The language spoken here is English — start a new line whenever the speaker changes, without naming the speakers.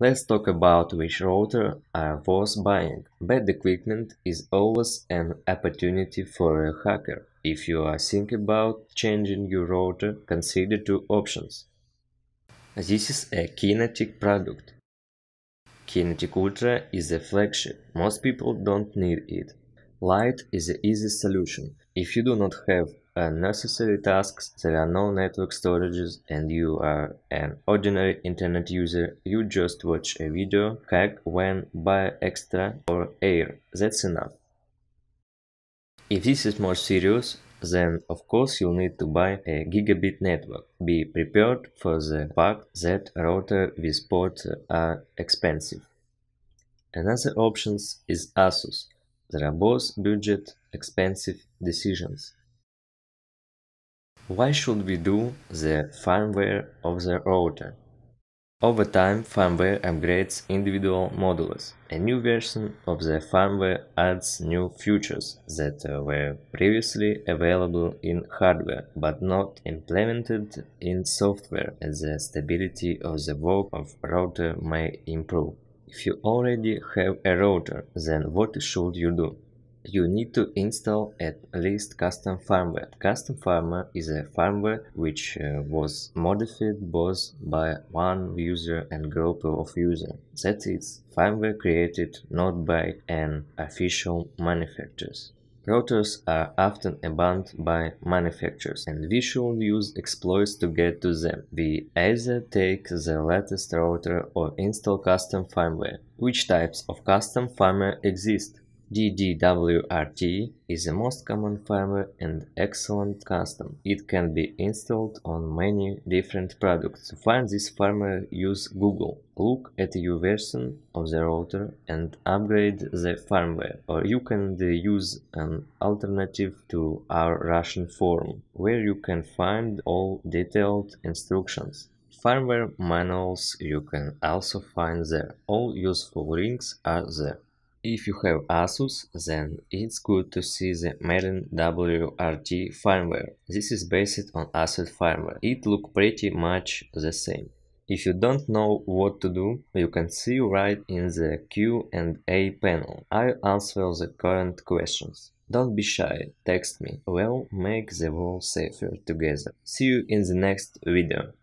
Let's talk about which router are worth buying. Bad equipment is always an opportunity for a hacker. If you are thinking about changing your router, consider two options. This is a Keenetic product. Keenetic Ultra is a flagship. Most people don't need it. Lite is the easiest solution. If you do not have unnecessary tasks, there are no network storages and you are an ordinary internet user, you just watch a video, hack when buy extra or air. That's enough. If this is more serious, then of course you'll need to buy a gigabit network. Be prepared for the fact that router with ports are expensive. Another option is ASUS. There are both budget expensive decisions. Why should we do the firmware of the router? Over time, firmware upgrades individual modules. A new version of the firmware adds new features that were previously available in hardware but not implemented in software as the stability of the work of router may improve. If you already have a router, then what should you do? You need to install at least custom firmware. Custom firmware is a firmware which uh, was modified both by one user and group of users. That is, firmware created not by an official manufacturer. Routers are often abandoned by manufacturers, and we should use exploits to get to them. We either take the latest router or install custom firmware. Which types of custom firmware exist? DDWRT is the most common firmware and excellent custom. It can be installed on many different products. To find this firmware, use Google. Look at your version of the router and upgrade the firmware. Or you can uh, use an alternative to our Russian forum, where you can find all detailed instructions. Firmware manuals you can also find there. All useful links are there. If you have ASUS, then it's good to see the Merlin WRT firmware. This is based on ASUS firmware. It looks pretty much the same. If you don't know what to do, you can see right in the Q&A panel. I'll answer the current questions. Don't be shy, text me. We'll make the world safer together. See you in the next video.